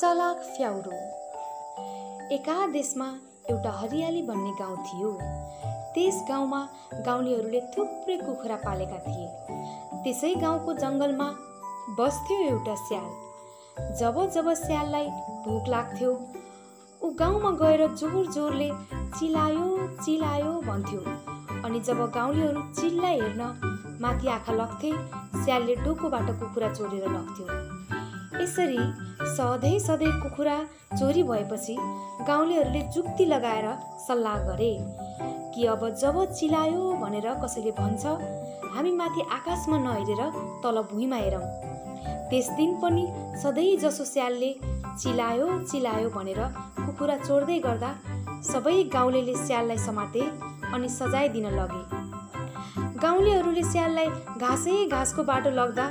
चलाक फ्याउरो। एका देशमा एउटा हरियाली भन्ने गाउँ थियो। त्यस गाउँमा गाउँलेहरूले थुप्रै कुखुरा पालेका थिए। त्यसै गाउँको जङ्गलमा बस्थ्यो एउटा स्याल। जब जब स्याललाई भोक लाग्थ्यो ऊ गाउँमा गएर जोर जोरले चिलायो चिलायो भन्थ्यो। अनि जब गाउँलेहरू चिल्ला हेर्न माथि आँखा लग्थे स्यालले डोकोबाट कुखुरा चोरेर लग्थ्यो। यसरी सधैँ सधैँ कुखुरा चोरी भएपछि गाउँलेहरूले जुक्ति लगाएर सल्लाह गरे। कि अब जब चिलायो भनेर कसैले भन्छ हामी माथि आकाशमा नहेरेर तल भुइँमा हेरौँ। त्यस दिन पनि सधैँ जसो स्यालले चिलायो चिलायो भनेर कुखुरा चोर्दै गर्दा सबै गाउँलेले स्याललाई समाते अनि सजाय दिन लगे। गाउँलेहरूले स्याललाई घाँसै घाँसको बाटो लग्दा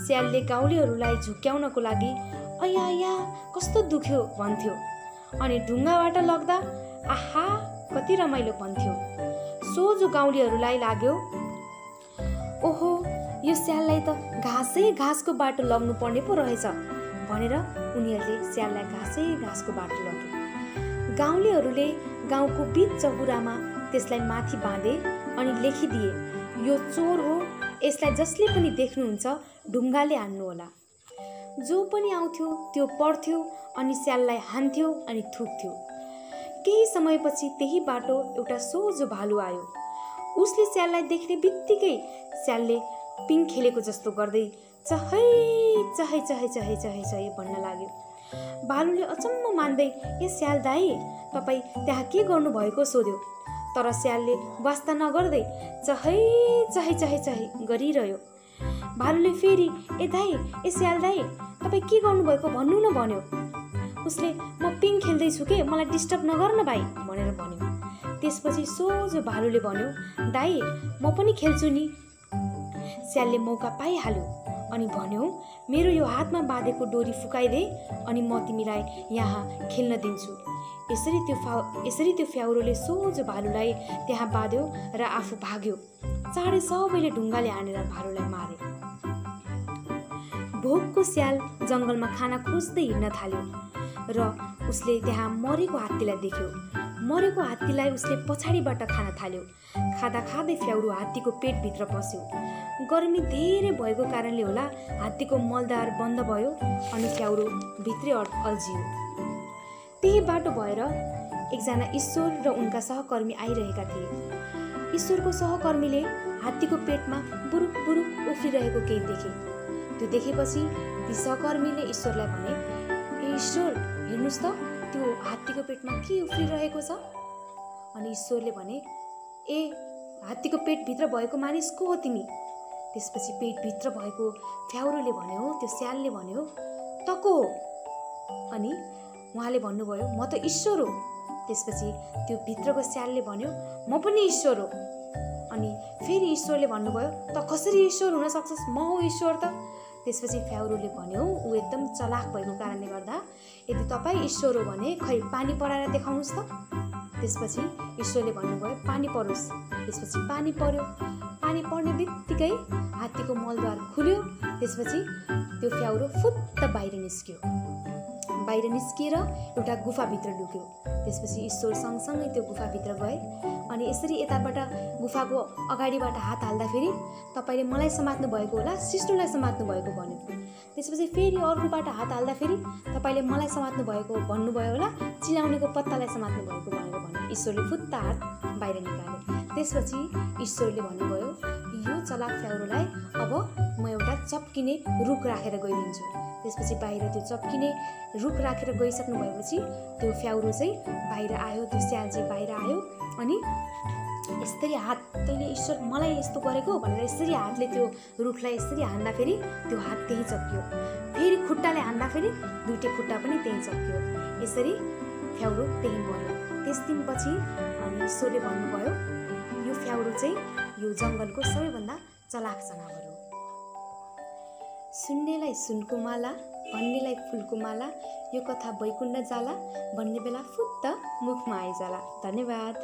स्यालले गाउँलेहरूलाई झुक्क्याउनको लागि अया अया कस्तो दुख्यो भन्थ्यो। अनि ढुङ्गाबाट लग्दा आहा कति रमाइलो भन्थ्यो। सोझो गाउँलेहरूलाई लाग्यो ओहो यो स्याललाई त घाँसै घाँसको बाटो लग्नु पर्ने पो रहेछ भनेर उनीहरूले स्याललाई घाँसै घाँसको बाटो लगे गाउँलेहरूले गाउँको बिच चौरामा त्यसलाई माथि बाँधे अनि लेखिदिए यो चोर हो यसलाई जसले पनि देख्नुहुन्छ ढुङ्गाले हान्नुहोला। जो पनि आउँथ्यो त्यो पढ्थ्यो अनि स्याललाई हान्थ्यो अनि थुक्थ्यो। केही समयपछि त्यही बाटो एउटा सोझो भालु आयो। उसले स्याललाई देख्ने बित्तिकै स्यालले पिङ खेलेको जस्तो गर्दै चहै चहै चहै चहै चहै चहै भन्न लाग्यो। भालुले अचम्म मान्दै ए स्याल दाई तपाईँ त्यहाँ के गर्नुभएको? सोध्यो। तर स्यालले वास्ता नगर्दै चहै चहै चहै चहै गरिरह्यो। भालुले फेरि ए दाई ए स्याल दाई तपाईँ के गर्नुभएको भन्नु न भन्यो? उसले म पिङ खेल्दैछु के? मलाई डिस्टर्ब नगर्न भाइ भनेर भन्यो। त्यसपछि सोझो भालुले भन्यो दाई म पनि खेल्छु नि। स्यालले मौका पाइहाल्यो। अनि भन्यो मेरो यो हातमा बाँधेको डोरी फुकाइदे अनि म तिमीलाई यहाँ खेल्न दिन्छु। यसरी त्यो फा यसरी त्यो फ्याउरोले सोझो भालुलाई त्यहाँ बाँध्यो र आफू भाग्यो। चाँडै सबैले ढुङ्गाले हानेर भालुलाई मारे। भोकको स्याल जङ्गलमा खाना खोज्दै हिँड्न थाल्यो र उसले त्यहाँ मरेको हात्तीलाई देख्यो। मरेको हात्तीलाई उसले पछाडिबाट खान थाल्यो। खाँदा खाँदै फ्याउरो हात्तीको पेटभित्र पस्यो। गर्मी धेरै भएको कारणले होला हात्तीको मलदार बन्द भयो अनि फ्याउरो भित्रै अल्झियो। त्यही बाटो भएर एकजना ईश्वर र उनका सहकर्मी आइरहेका थिए। ईश्वरको सहकर्मीले हात्तीको पेटमा बुरुक बुरुक उफ्रिरहेको केही देखे। त्यो देखेपछि ती सहकर्मीले ईश्वरलाई भने ए ईश्वर हेर्नुहोस् त त्यो हात्तीको पेटमा के उफ्रिरहेको छ? अनि ईश्वरले भने ए हात्तीको पेटभित्र भएको मानिस को हो तिमी? त्यसपछि पेटभित्र भएको फ्याउरोले भन्यो त्यो स्यालले भन्यो त को हो। अनि उहाँले भन्नुभयो म त ईश्वर हो। त्यसपछि त्यो भित्रको स्यालले भन्यो म पनि ईश्वर हो। अनि फेरि ईश्वरले भन्नुभयो त कसरी ईश्वर हुन सक्छस्? म हो ईश्वर त। त्यसपछि फ्याउरोले भन्यो ऊ एकदम चलाक भएको कारणले गर्दा यदि तपाईँ ईश्वर हो भने खै पानी पराएर देखाउनुहोस् त। त्यसपछि ईश्वरले भन्नुभयो पानी परोस्। त्यसपछि पानी पर्यो। पानी पर्ने बित्तिकै हात्तीको मलद्वार खुल्यो। त्यसपछि त्यो फ्याउरो फुत्त बाहिर निस्क्यो। बाहिर निस्किएर एउटा गुफाभित्र लुक्यो। त्यसपछि ईश्वर सँगसँगै त्यो गुफाभित्र गए अनि यसरी यताबाट गुफाको अगाडिबाट हात हाल्दाखेरि तपाईँले मलाई समात्नु भएको होला सिस्टरलाई समात्नु भएको भन्यो। त्यसपछि फेरि अर्कोबाट हात हाल्दाखेरि तपाईँले मलाई समात्नु भएको भन्नुभयो होला चिलाउनेको पत्तालाई समात्नु भएको भनेर भन्यो। ईश्वरले फुत्ता हात बाहिर निकाले त्यसपछि ईश्वरले भन्नुभयो यो चलाक फ्याउरोलाई अब म एउटा चप्किने रुख राखेर गइदिन्छु। त्यसपछि बाहिर त्यो चप्किने रुख राखेर गइसक्नु भएपछि त्यो फ्याउरो चाहिँ बाहिर आयो त्यो स्याल चाहिँ बाहिर आयो अनि यसरी हात तैँले ईश्वर मलाई यस्तो गरेको भनेर यसरी हातले त्यो रुखलाई यसरी हान्दाखेरि त्यो हात त्यहीँ चप्कियो। फेरि खुट्टाले हान्दाखेरि दुइटै खुट्टा पनि त्यहीँ चप्कियो। यसरी फ्याउरो त्यहीँ मऱ्यो त्यस दिनपछि अनि ईश्वरले भन्नुभयो यो फ्याउरो चाहिँ यो जङ्गलको सबैभन्दा चलाक जनावर हो। सुन्नेलाई सुनको माला भन्नेलाई फुलको माला यो कथा बैकुण्ड जाला भन्ने बेला फुत्त मुखमा आइजाला। धन्यवाद।